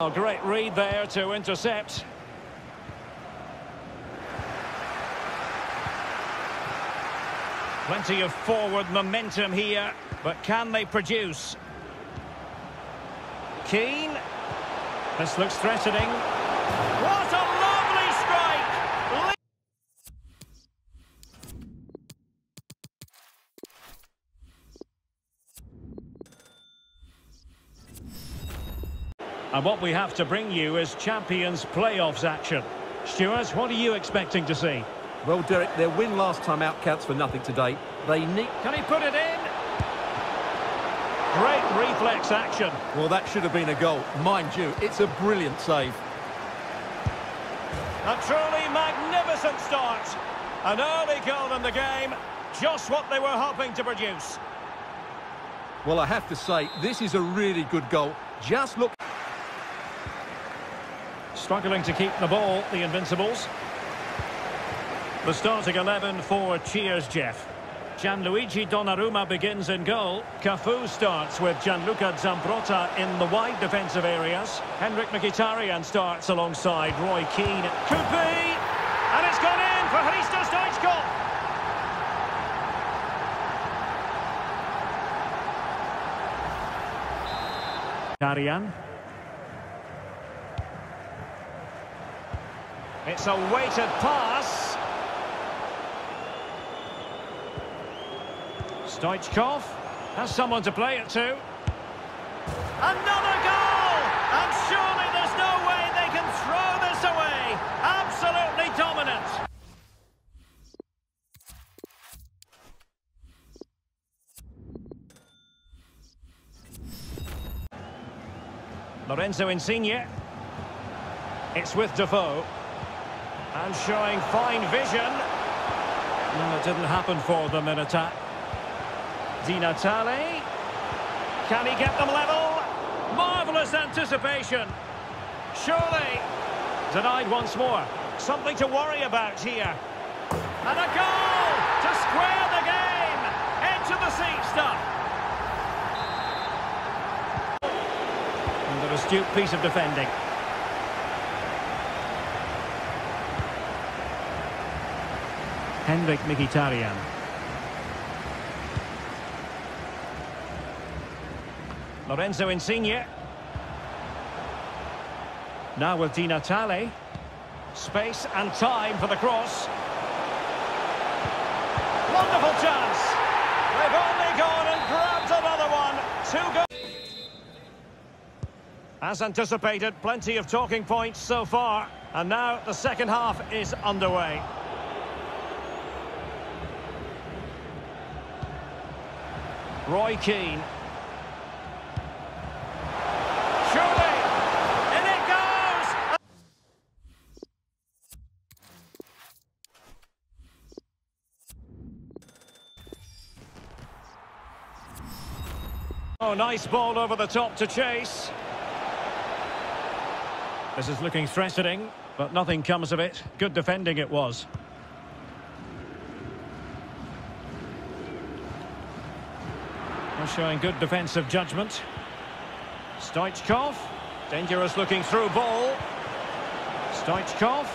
A great read there to intercept. Plenty of forward momentum here, but can they produce? Keane. This looks threatening. What a And what we have to bring you is Champions Playoffs action. Stuart, what are you expecting to see? Well, Derek, their win last time out counts for nothing today. They need... Can he put it in? Great reflex action. Well, that should have been a goal. Mind you, it's a brilliant save. A truly magnificent start. An early goal in the game. Just what they were hoping to produce. Well, I have to say, this is a really good goal. Just look... Struggling to keep the ball, the Invincibles. The starting 11 for Cheers, Jeff. Gianluigi Donnarumma begins in goal. Cafu starts with Gianluca Zambrotta in the wide defensive areas. Henrikh Mkhitaryan starts alongside Roy Keane. Could be! And it's gone in for Hristo Stoichkov! Karian. It's a weighted pass. Stoichkov has someone to play it to. Another goal! And surely there's no way they can throw this away. Absolutely dominant. Lorenzo Insigne. It's with Defoe. And showing fine vision. No, it didn't happen for them in attack. Di Natale. Can he get them level? Marvellous anticipation. Surely. Denied once more. Something to worry about here. And a goal to square the game. Into the seat stuff. And an astute piece of defending. Henrikh Mkhitaryan. Lorenzo Insigne. Now with Di Natale. Space and time for the cross. Wonderful chance. They've only gone and grabbed another one. Two goals. As anticipated, plenty of talking points so far. And now the second half is underway. Roy Keane. Oh, nice ball over the top to chase. This is looking threatening, but nothing comes of it. Good defending it was. They're showing good defensive judgment. Stoichkov. Dangerous looking through ball. Stoichkov.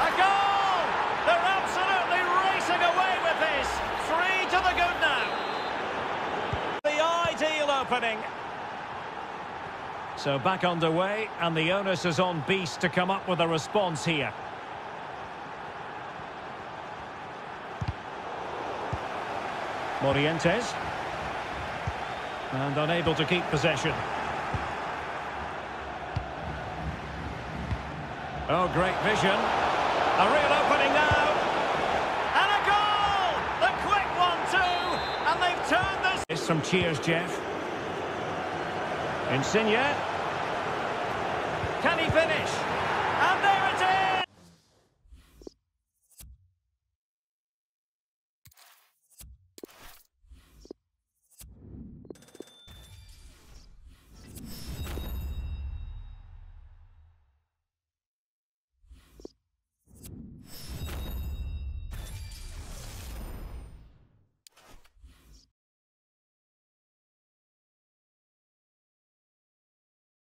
A goal! They're absolutely racing away with this. Three to the good now. The ideal opening. So back underway, and the onus is on Beast to come up with a response here. Morientes. And unable to keep possession. Oh, great vision. A real opening now. And a goal! The quick one, too. And they've turned this... It's some cheers, Jeff. Insigne. Can he finish?